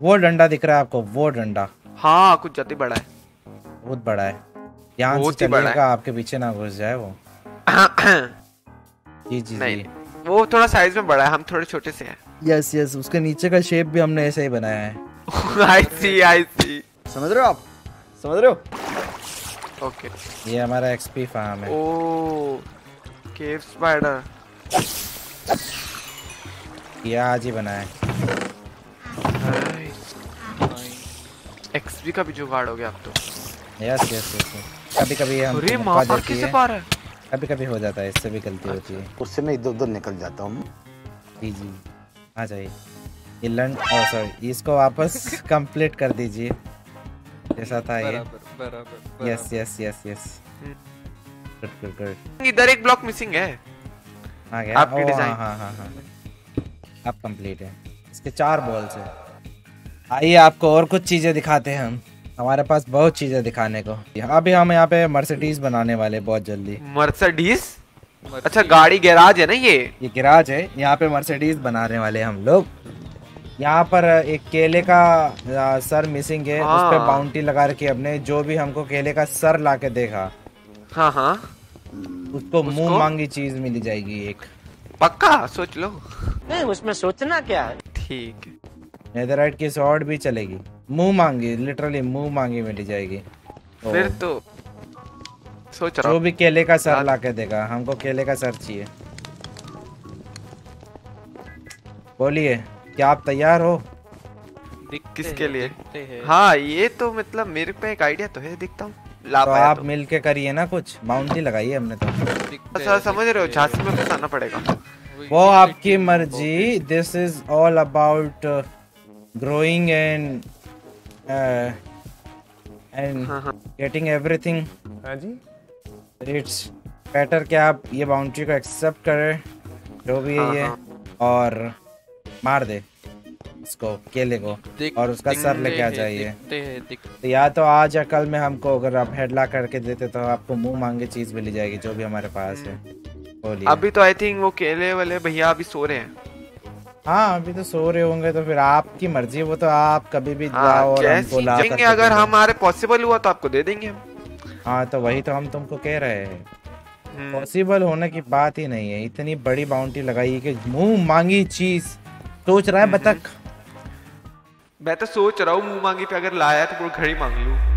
वो डंडा दिख रहा है आपको वो डंडा। हाँ कुछ ज़्यादा बड़ा है। बहुत बड़ा है। ध्यान से चलिएगा आपके पीछे ना घुस जाए वो। जी जी नहीं जी। वो थोड़ा साइज़ में बड़ा है हम थोड़े छोटे से हैं। यस यस उसके नीचे का शेप भी हमने ऐसे ही बनाया है। आई सी आई सी समझ रहे हो आप? समझ रहे हो? ओके ये हमारा एक्सपी फार्म है। ओ केव स्पाइडर ये आज ही बनाया है। एक्सपी का भी जुगाड़ हो गया अब तो। यस यस यस कभी कभी हम अरे माँ पर कैसे है। पा रहा है? कभी कभी हो जाता है इससे भी गलती होती है। उससे मैं इधर उधर निकल जाता हूँ। जी जी। आ जाइए। ये लंड ओ सॉरी इसको वापस कंप्लीट कर दीजिए। जैसा था ये बराबर बराबर yes yes yes yes. Good good good इधर एक ब्लॉक मिसिंग है। आ गया। आपकी। हाँ हाँ हाँ हाँ। अब कंप्लीट है। इसके चार बॉल्स है। आइए आपको और कुछ चीज़ें दिखाते हैं हम। हमारे पास बहुत चीज़ें दिखाने को। अभी हम यहाँ पे मर्सिडीज बनाने वाले बहुत जल्दी। मर्सिडीज अच्छा गाड़ी गैराज है ना ये? ये गिराज है। यहाँ पे मर्सिडीज बनाने वाले हम लोग। यहाँ पर एक केले का सर मिसिंग है। हाँ। उस पे हाँ। बाउंटी लगा रखी है हमने। जो भी हमको केले का सर ला के देखा हाँ हाँ। उसको मुँह मांगी चीज़ मिली जाएगी एक। पक्का? सोच लो। नहीं उसमें सोचना क्या है? ठीक। है नेदरराइट की स्वॉर्ड भी चलेगी। मुँह मांगी लिटरली मुँह मांगी मिल जाएगी। तो फिर तो सोच रहा जो भी केले का सर ला के देगा हमको केले का सर चाहिए। बोलिए क्या आप तैयार हो? किसके लिए? हाँ। ये तो मतलब मेरे पे एक आइडिया तो है दिखता हूँ। तो आप तो। मिल के करिए ना कुछ बाउंटी लगाई है हमने तो। अच्छा समझ रहे हो झांसी में फंसाना पड़ेगा। वो आपकी मर्ज़ी this is all about growing and and हाँ हाँ। गेटिंग एवरीथिंग हाँ जी। इट्स बेटर कि आप ये बाउंड्री को एक्सेप्ट करें जो भी है हाँ, ये। और मार दे उसको केले को और उसका सर लेके आ जाइए। तो या तो आज या कल में हमको अगर आप हेडला करके देते तो आपको मुँह मांगे चीज़ मिली जाएगी जो भी हमारे पास है। अभी तो आई थिंक वो केले वाले भैया अभी सो रहे हैं। हाँ अभी तो सो रहे होंगे तो फिर आपकी मर्ज़ी वो तो आप कभी भी हाँ जाओ और हमको ला देंगे अगर हमारे पॉसिबल हुआ तो आपको दे देंगे हम। हाँ तो वही तो हम तुमको कह रहे हैं। हम्म, पॉसिबल होने की बात ही नहीं है इतनी बड़ी बाउंटी लगाई कि मुँह मांगी चीज़। सोच रहा है हम्म, बतख। मैं तो सोच रहा हूँ मुँह मांगी पे अगर लाया तो ही मांग लूँ।